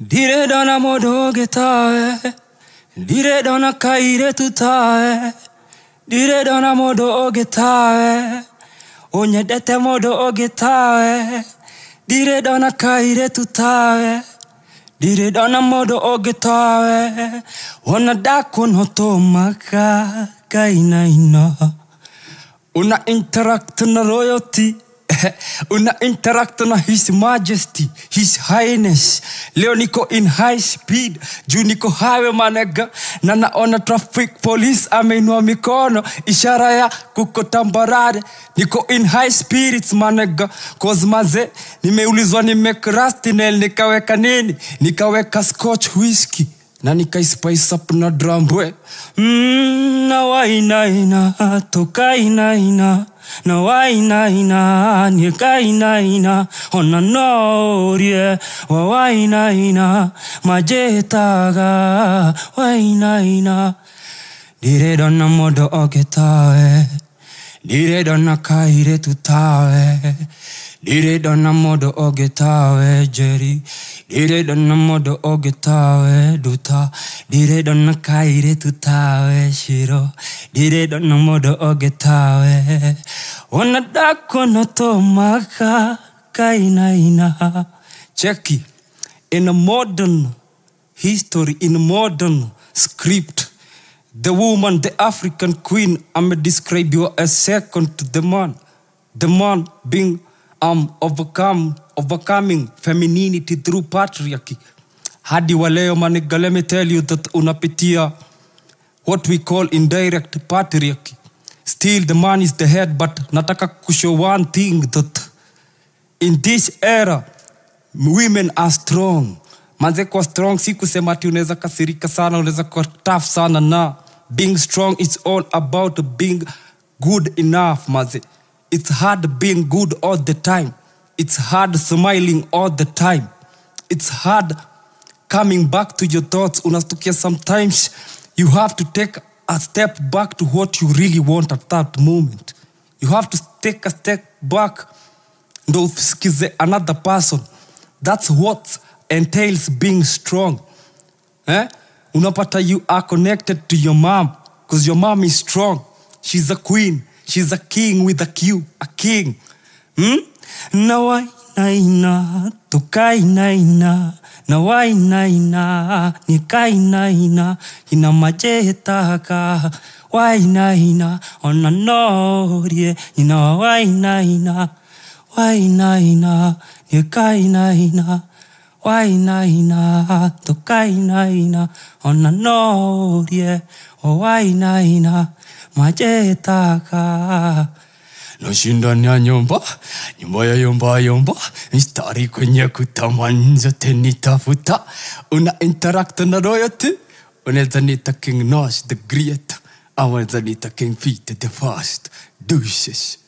Ndirenda na mũndũ ũngĩ tawe ndirenda na kairĩtu tawe ndirenda na mũndũ ũngĩ tawe ũnyendete mũndũ ũngĩ tawe ndirenda na kairĩtu tawe ndirenda na mũndũ ũngĩ tawe wona ndakuona ũtũmaga ngainaina una interact na royalty una interact na his majesty his highness. Leo niko in high speed juu niko highway manega na naona traffic police ameinua mikono ishara ya kuko tambarare. Niko in high spirits manega cause maze nimeulizwa nimekrastinel nikaweka nini? Nikaweka scotch whisky na nikaispice up na drambwe. Mm, na wainaina tukainaina. Na wainaina nikainaina. Ona norie wa wainaina. Majetaga wainaina. Ndirenda na mũndũ ũngĩ tawe ndirenda na kairĩtu tawe ndirenda na mũndũ ũngĩ tawe njeri ndirenda na mũndũ ũngĩ tawe nduta ndirenda na kairĩtu tawe ciro ndirenda na mũndũ ũngĩ tawe. Ona ndakuona tũmaga kainaina cheki in a modern history in a modern script the woman the african queen i'm describe you as second to the man. The man being um, overcome, overcoming femininity through patriarchy. Hadi waleo maniga let me tell you that unapitia what we call indirect patriarchy. Still the man is the head but nataka kushow one thing that in this era women are strong. Manze kwa strong si kusema unaweza kasirika sana uneza kuwa tough sana. Na being strong is all about being good enough maze it's hard being good all the time. It's hard smiling all the time. It's hard coming back to your thoughts. Unastukia sometimes you have to take a step back to what you really want at that moment. You have to take a step back ndo usikize another person. That's what entails being strong. Eh? unapata you are connected to your mom because your mom is strong. She's a queen she's a king with a q a king. Hmm? Now I, I na wainaina tukainaina na. Wainaina nikainaina ina majetaka wainaina ona norie ina wainaina wainaina nikainaina wainaina tukainaina ona norie. O wainaina majetaka nashindania nyumba nyumba ya yomba yomba. Mistari kwenye kutamanza tenitafuta una interact na royalty? Unaweza nita king Nosh the great. Aweza nita king Peter the first deuces